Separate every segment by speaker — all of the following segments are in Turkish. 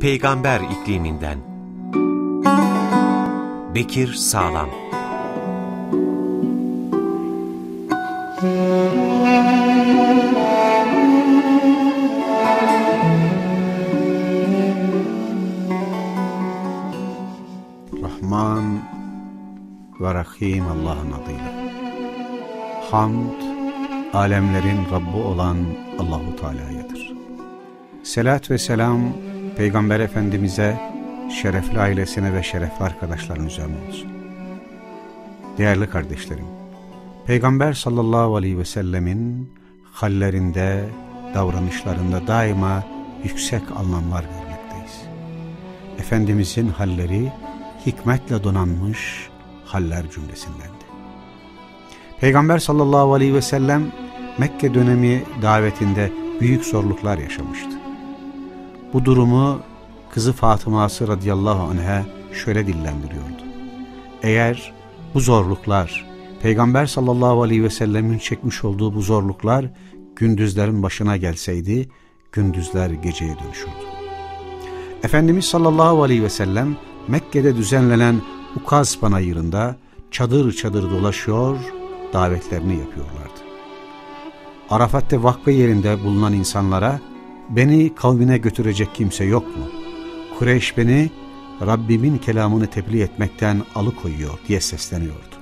Speaker 1: Peygamber ikliminden Bekir Sağlam
Speaker 2: Rahman ve Rahim Allah'ın adıyla. Hamd, alemlerin Rabbi olan Allahu Teala'yadır. Selat ve selam Peygamber Efendimiz'e, şerefli ailesine ve şerefli arkadaşların üzerine olsun. Değerli kardeşlerim, Peygamber sallallahu aleyhi ve sellemin hallerinde, davranışlarında daima yüksek anlamlar görmekteyiz. Efendimizin halleri hikmetle donanmış haller cümlesindendi. Peygamber sallallahu aleyhi ve sellem Mekke dönemi davetinde büyük zorluklar yaşamıştı. Bu durumu kızı Fatıma'sı radıyallahu anh'a şöyle dillendiriyordu. Eğer bu zorluklar, Peygamber sallallahu aleyhi ve sellemin çekmiş olduğu bu zorluklar gündüzlerin başına gelseydi, gündüzler geceye dönüşürdü. Efendimiz sallallahu aleyhi ve sellem Mekke'de düzenlenen Ukaz panayırında çadır çadır dolaşıyor, davetlerini yapıyorlardı. Arafat'te vakfe yerinde bulunan insanlara beni kavmine götürecek kimse yok mu? Kureyş beni Rabbimin kelamını tebliğ etmekten alıkoyuyor diye sesleniyordu.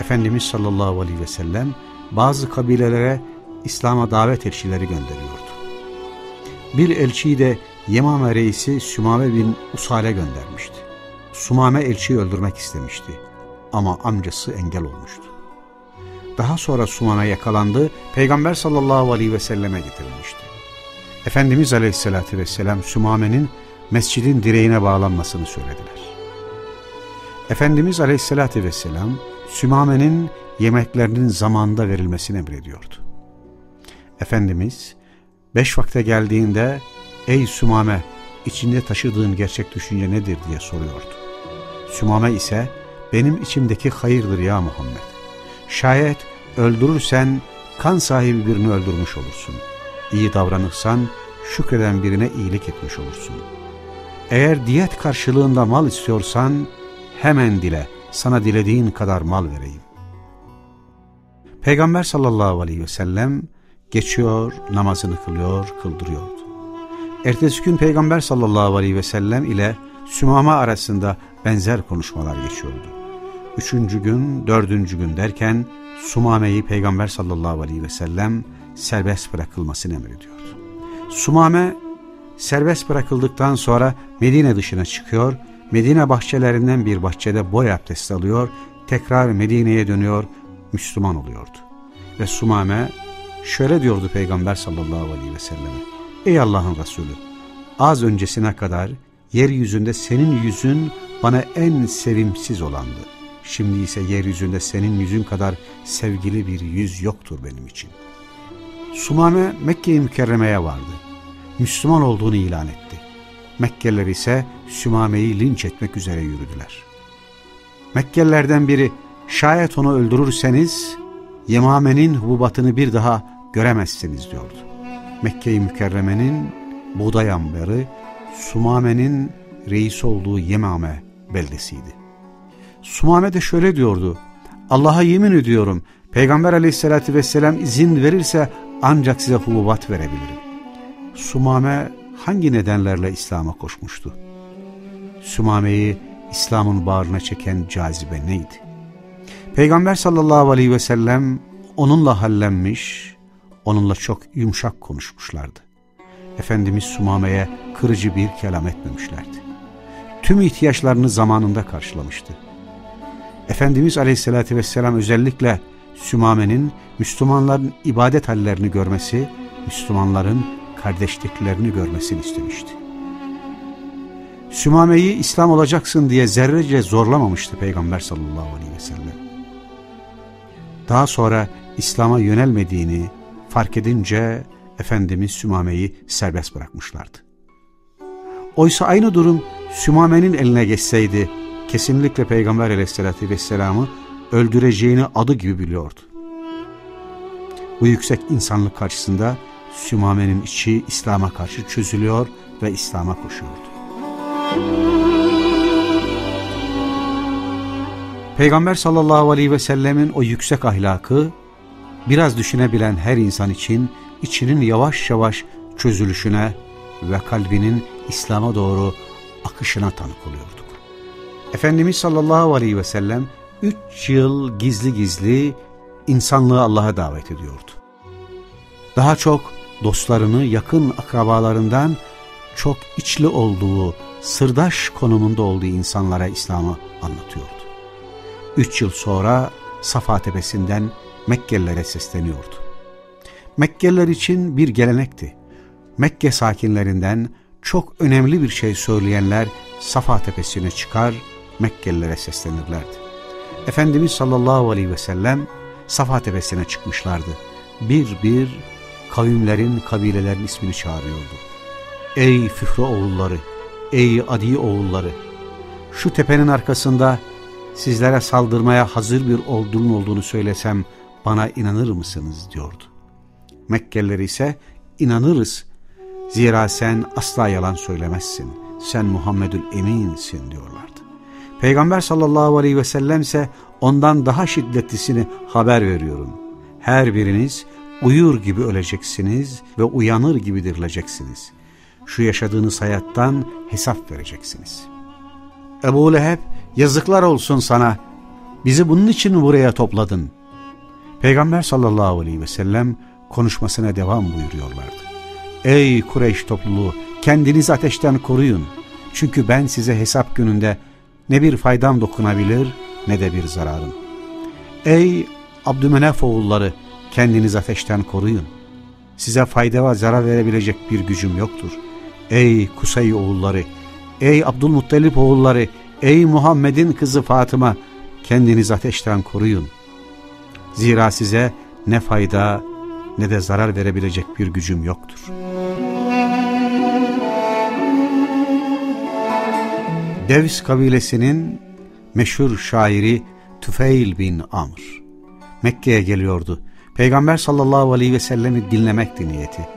Speaker 2: Efendimiz sallallahu aleyhi ve sellem bazı kabilelere İslam'a davet elçileri gönderiyordu. Bir elçiyi de Yemame reisi Sümame bin Usal'e göndermişti. Sumame elçiyi öldürmek istemişti ama amcası engel olmuştu. Daha sonra Sumame yakalandı, Peygamber sallallahu aleyhi ve selleme getirilmişti. Efendimiz aleyhissalatü vesselam Sümame'nin mescidin direğine bağlanmasını söylediler. Efendimiz aleyhissalatü vesselam Sümame'nin yemeklerinin zamanında verilmesini emrediyordu. Efendimiz beş vakte geldiğinde ey Sümame içinde taşıdığın gerçek düşünce nedir diye soruyordu. Sümame ise benim içimdeki hayırdır ya Muhammed. Şayet öldürürsen kan sahibi birini öldürmüş olursun. İyi davranırsan şükreden birine iyilik etmiş olursun. Eğer diyet karşılığında mal istiyorsan hemen dile sana dilediğin kadar mal vereyim. Peygamber sallallahu aleyhi ve sellem geçiyor, namazını kılıyor, kıldırıyordu. Ertesi gün Peygamber sallallahu aleyhi ve sellem ile Sümama arasında benzer konuşmalar geçiyordu. Üçüncü gün, dördüncü gün derken Sumame'yi Peygamber sallallahu aleyhi ve sellem serbest bırakılmasını emrediyordu. Sumame serbest bırakıldıktan sonra Medine dışına çıkıyor, Medine bahçelerinden bir bahçede boy abdesti alıyor, tekrar Medine'ye dönüyor, Müslüman oluyordu. Ve Sumame şöyle diyordu Peygamber sallallahu aleyhi ve selleme, Ey Allah'ın Resulü, az öncesine kadar yeryüzünde senin yüzün bana en sevimsiz olandı. Şimdi ise yeryüzünde senin yüzün kadar sevgili bir yüz yoktur benim için. Sumame Mekke-i Mükerreme'ye vardı. Müslüman olduğunu ilan etti. Mekkeliler ise Sümame'yi linç etmek üzere yürüdüler. Mekkelilerden biri şayet onu öldürürseniz Yemame'nin hububatını bir daha göremezsiniz diyordu. Mekke-i Mükerreme'nin buğday ambarı Sumame'nin reis olduğu Yemame beldesiydi. Sumame de şöyle diyordu. Allah'a yemin ediyorum Peygamber aleyhissalatü vesselam izin verirse ancak size hububat verebilirim. Sumame hangi nedenlerle İslam'a koşmuştu? Sumame'yi İslam'ın bağrına çeken cazibe neydi? Peygamber sallallahu aleyhi ve sellem onunla hallenmiş, onunla çok yumuşak konuşmuşlardı. Efendimiz Sumame'ye kırıcı bir kelam etmemişlerdi. Tüm ihtiyaçlarını zamanında karşılamıştı. Efendimiz Aleyhisselatü Vesselam özellikle Sümame'nin Müslümanların ibadet hallerini görmesi, Müslümanların kardeşliklerini görmesini istemişti. Sümame'yi İslam olacaksın diye zerrece zorlamamıştı Peygamber sallallahu aleyhi ve sellem. Daha sonra İslam'a yönelmediğini fark edince Efendimiz Sümame'yi serbest bırakmışlardı. Oysa aynı durum Sümame'nin eline geçseydi kesinlikle Peygamber aleyhissalatü vesselam'ı öldüreceğini adı gibi biliyordu. Bu yüksek insanlık karşısında Sümame'nin içi İslam'a karşı çözülüyor ve İslam'a koşuyordu. Peygamber sallallahu aleyhi ve sellemin o yüksek ahlakı biraz düşünebilen her insan için içinin yavaş yavaş çözülüşüne ve kalbinin İslam'a doğru akışına tanık oluyorduk. Efendimiz sallallahu aleyhi ve sellem üç yıl gizli gizli insanlığı Allah'a davet ediyordu. Daha çok dostlarını yakın akrabalarından çok içli olduğu, sırdaş konumunda olduğu insanlara İslam'ı anlatıyordu. Üç yıl sonra Safa Tepesi'nden Mekkelilere sesleniyordu. Mekkeliler için bir gelenekti. Mekke sakinlerinden çok önemli bir şey söyleyenler Safa Tepesi'ne çıkar, Mekkelilere seslenirlerdi. Efendimiz sallallahu aleyhi ve sellem Safa Tepesi'ne çıkmışlardı. Bir bir kavimlerin, kabilelerin ismini çağırıyordu. Ey Führe oğulları, ey Adi oğulları, şu tepenin arkasında sizlere saldırmaya hazır bir ordunun olduğunu söylesem bana inanır mısınız diyordu. Mekkeliler ise inanırız. Zira sen asla yalan söylemezsin. Sen Muhammedül Emin'sin diyorlardı. Peygamber sallallahu aleyhi ve sellem ise ondan daha şiddetlisini haber veriyorum. Her biriniz uyur gibi öleceksiniz ve uyanır gibi dirileceksiniz. Şu yaşadığınız hayattan hesap vereceksiniz. Ebu Leheb yazıklar olsun sana. Bizi bunun için buraya topladın? Peygamber sallallahu aleyhi ve sellem konuşmasına devam buyuruyorlardı. Ey Kureyş topluluğu kendinizi ateşten koruyun. Çünkü ben size hesap gününde ne bir faydam dokunabilir ne de bir zararım. Ey Abdümenef oğulları kendinizi ateşten koruyun. Size fayda ve zarar verebilecek bir gücüm yoktur. Ey Kusey oğulları, ey Abdülmuttalip oğulları, ey Muhammed'in kızı Fatıma kendinizi ateşten koruyun. Zira size ne fayda ne de zarar verebilecek bir gücüm yoktur. Devs kabilesinin meşhur şairi Tüfeil bin Amr Mekke'ye geliyordu. Peygamber sallallahu aleyhi ve sellemi dinlemekti niyeti.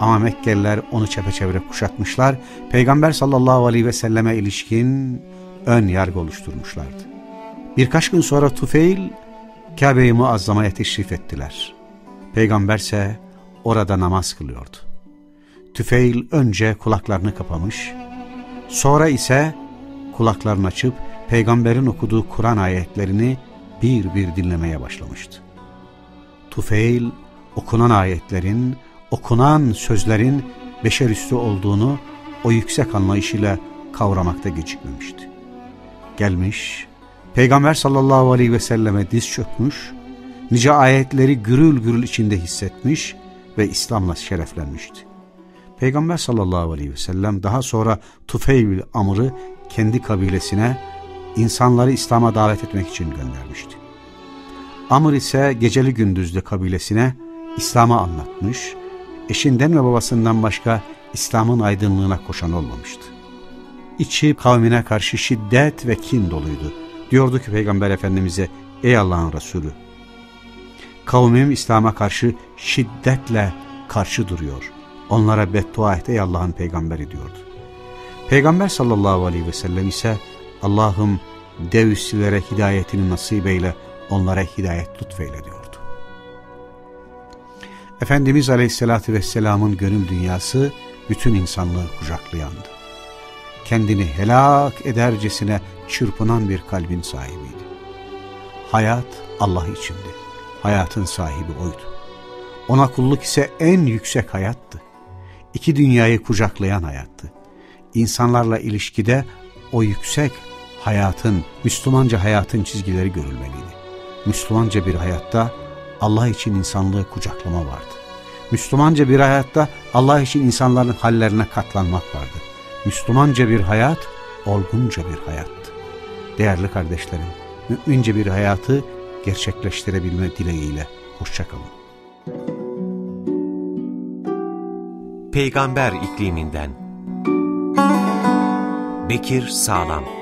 Speaker 2: Ama Mekkeliler onu çepeçevre kuşatmışlar. Peygamber sallallahu aleyhi ve selleme ilişkin ön yargı oluşturmuşlardı. Birkaç gün sonra Tufeil Kabe-i Muazzama'ya teşrif ettiler. Peygamberse orada namaz kılıyordu. Tüfeil önce kulaklarını kapamış, sonra ise kulaklarını açıp peygamberin okuduğu Kur'an ayetlerini bir bir dinlemeye başlamıştı. Tufeil okunan ayetlerin, okunan sözlerin beşerüstü olduğunu o yüksek anlayışıyla kavramakta gecikmemişti. Gelmiş, Peygamber sallallahu aleyhi ve selleme diz çökmüş, nice ayetleri gürül gürül içinde hissetmiş ve İslam'la şereflenmişti. Peygamber sallallahu aleyhi ve sellem daha sonra Tufeyl Amr'ı kendi kabilesine insanları İslam'a davet etmek için göndermişti. Amr ise geceli gündüzde kabilesine İslam'ı anlatmış, eşinden ve babasından başka İslam'ın aydınlığına koşan olmamıştı. İçi kavmine karşı şiddet ve kin doluydu. Diyordu ki Peygamber Efendimiz'e, ey Allah'ın Resulü, kavmim İslam'a karşı şiddetle karşı duruyor. Onlara beddua et ey Allah'ın peygamberi diyordu. Peygamber sallallahu aleyhi ve sellem ise Allah'ım devüslülere hidayetini nasip eyle, onlara hidayet lütfeyle diyordu. Efendimiz aleyhissalatü vesselamın gönül dünyası bütün insanlığı kucaklayandı. Kendini helak edercesine çırpınan bir kalbin sahibiydi. Hayat Allah içindi. Hayatın sahibi oydu. Ona kulluk ise en yüksek hayattı. İki dünyayı kucaklayan hayattı. İnsanlarla ilişkide o yüksek hayatın, Müslümanca hayatın çizgileri görülmeliydi. Müslümanca bir hayatta Allah için insanlığı kucaklama vardı. Müslümanca bir hayatta Allah için insanların hallerine katlanmak vardı. Müslümanca bir hayat, olgunca bir hayattı. Değerli kardeşlerim, mümince bir hayatı gerçekleştirebilme dileğiyle. Hoşçakalın.
Speaker 1: Peygamber ikliminden Bekir Sağlam